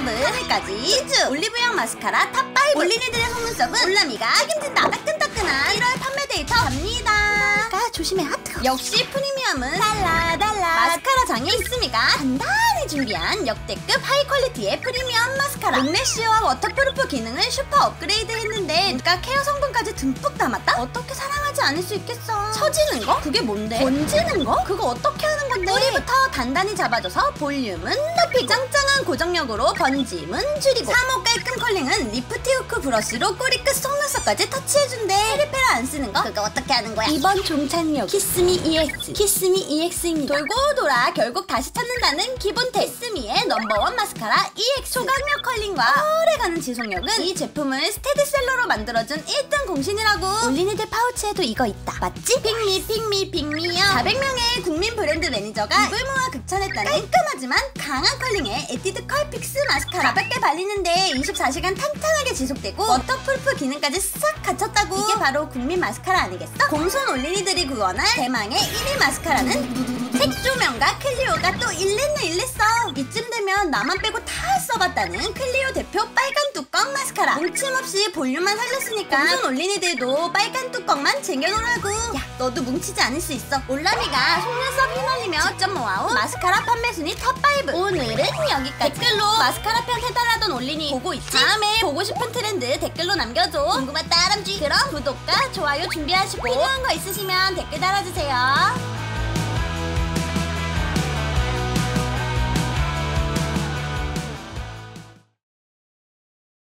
탑을 하늘까지 쭉 올리브영 마스카라 top5 올린이들의 속눈썹은 올라미가 책임진다 따끈따끈한 1월 판매 데이터 갑니다. 아 조심해 하트 역시 프리미엄은 달라 달라. 마스카라 장인 키스미가 단단히 준비한 역대급 high quality의 프리미엄 마스카라 long lash와 waterproof 기능을 슈퍼 업그레이드 했는데 눈가 케어 성분까지 듬뿍 담았다? 어떻게 사랑하지 않을 수 있겠어 처지는 거? 그게 뭔데? 번지는 거? 그거 어떻게 하는 건데? 뿌리부터 단단히 잡아줘서 볼륨은 높이고 짱짱한 고정력으로 번짐은 줄이고 3호 깔끔 컬링은 lifty hook 브러쉬로 꼬리 끝 속눈썹까지 터치해준대 페리페라 안 쓰는 거? 그거 어떻게 하는 거야? 이번 종착역 키스미 EX 키스미 EX입니다 돌고 돌아 결국 다시 찾는다는 기본템 키스미의 넘버원 마스카라 EX 초강력 컬링과 오래가는 지속력은 이 제품을 스테디셀러로 만들어준 1등 공신이라고. 올린이들 파우치에도 이거 있다. 맞지? 핑미 핑미 핑미요. 400명의 국민 브랜드 매니저가 입을 모아 극찬했다는 깔끔하지만 강한 컬링의 에뛰드 컬 픽스 마스카라. 가볍게 발리는데 24시간 탄탄하게 지속되고 waterproof 기능까지 싹 갖췄다고. 이게 바로 국민 마스카라 아니겠어? 곰손 올린이들이 구원할 대망의 1위 마스카라는 색조 명가 클리오가 또 일냈네 일냈어. 이쯤 되면 나만 빼고 다 써봤다는 클리오 대표 빨간 뚜껑 마스카라. 뭉침 없이 볼륨만 살렸으니까 곰손 올린이들도 빨간 뚜껑만 쟁여놓으라고. 야 너도 뭉치지 않을 수 있어. 올라미가 속눈썹 휘날리며 직접 모아온 마스카라 판매 순위 top5 오늘은 여기까지. 댓글로 마스카라 편 해달라던 올린이 보고 있지? 다음에 보고 싶은 트렌드 댓글로 남겨줘. 궁금한 따람쥐. 그럼 구독과 좋아요 준비하시고. 필요한 거 있으시면 댓글 달아주세요